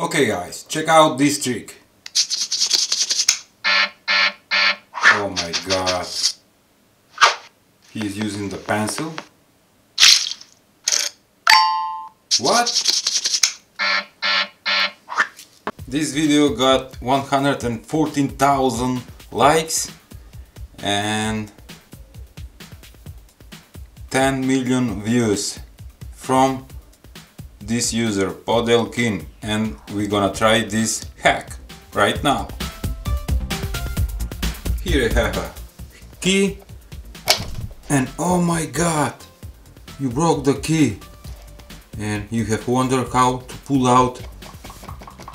Okay guys, check out this trick. Oh my god. He's using the pencil. What? This video got 114,000 likes and 10 million views from this user Podelkin and we're gonna try this hack right now. Here I have a key and oh my god you broke the key and you have wondered how to pull out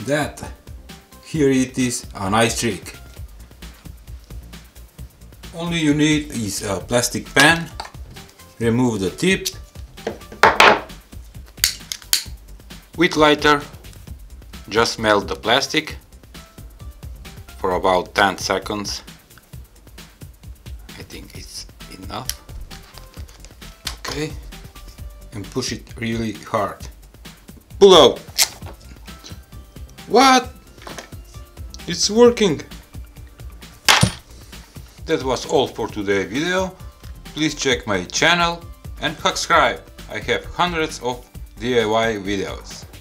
that. Here it is, a nice trick. Only you need is a plastic pen, remove the tip With lighter, just melt the plastic for about 10 seconds. I think it's enough. Okay, and push it really hard. Pull out! What? It's working! That was all for today's video. Please check my channel and subscribe. I have hundreds of DIY videos.